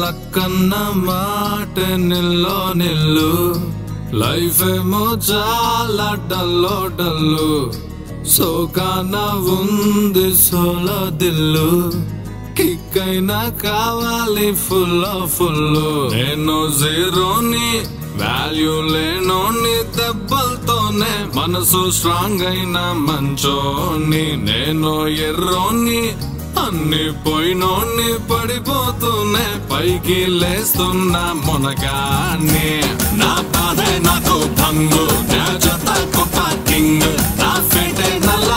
లక్కన్న మాట నిల్లో నిల్లు. లైఫ్ ఏమో చాలా డల్లో డల్లు. సోకాన ఉంది సోలో దిల్లు. కిక్ అయినా కావాలి ఫుల్ ఫుల్ నేను జీరోని వాల్యూ లేనోని దెబ్బలతోనే మనసు స్ట్రాంగ్ అయిన మంచోని. నేను ఎర్రోని అన్ని పోయినోడ్ని పడిపోతూనే పైకి లేస్తున్నా మునగాన్ని. నా బాధే నాకు భంగు నా జత కుప్ప కింగ్ నా ఫేటే నల్ల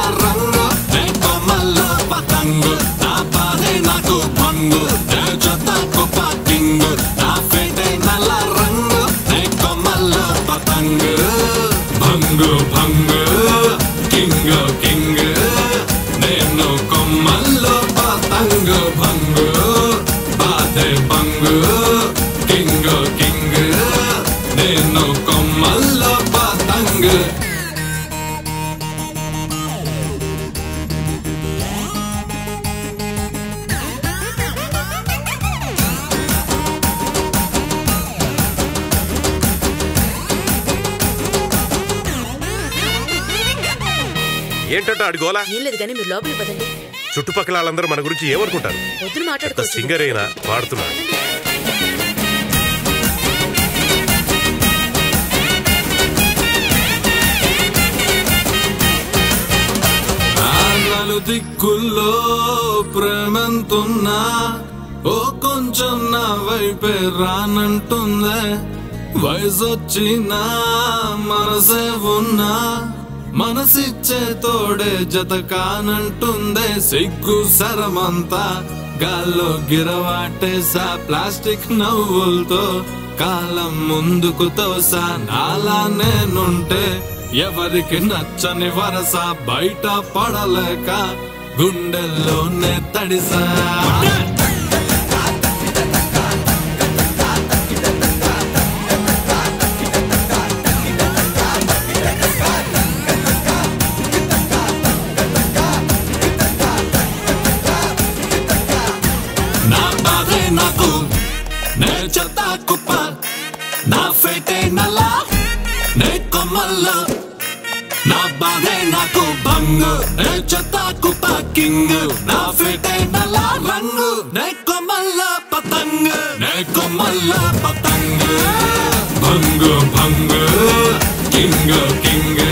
ఏంటంట అడిగోలా ఏం లేదు కానీ మీరు లోపలికి పదండి. చుట్టుపక్కల వాళ్ళందరూ మన గురించి ఏమనుకుంటారు? వద్దులు మాట్లాడుకోవచ్చు. సింగర్ అయినా పాడుతున్నాడు ఆనలు దిక్కుల్లో ప్రేమంతున్నా ఓ కొంచెం నా వైపే రానంటుందే. వయసొచ్చినా మనసే ఉన్నా మనసిచ్చే తోడే జత కానంటుందే సిగ్గు సరమంతా. గాల్లో గిరవాటేసా ప్లాస్టిక్ నవ్వులతో కాలం ముందుకు తోసా నాలా నేనుంటే. ఎవరికి నచ్చని వరస బయట పడలేక గుండెల్లోనే తడిసా. నాకు నే చెత్త కుప్ప నా ఫేటే నల్ల నే కొమ్మల్లో నా బాధే నాకు బంగు నే చెత్త కుప్ప కింగ్ నా ఫేటే నల్ల రంగు నే కొమ్మల్ల పతంగ్ నే కొమ్మల్ల పతంగ్ భంగు భంగు కింగ్ కింగ్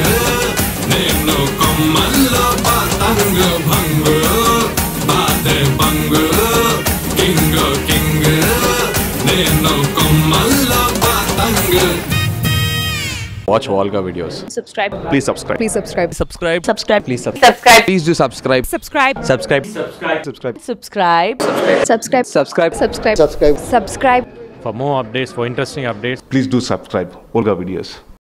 నేను కొమ్మల్లో పతంగ్ భంగు Watch all videos. Subscribe. Please subscribe. Please subscribe. Subscribe. Subscribe. Please subscribe. Please do subscribe. Subscribe. Subscribe. Subscribe. Subscribe. Subscribe. Subscribe. Subscribe. Subscribe. Subscribe. Subscribe. For more updates, for interesting updates, please do subscribe Olga Videos.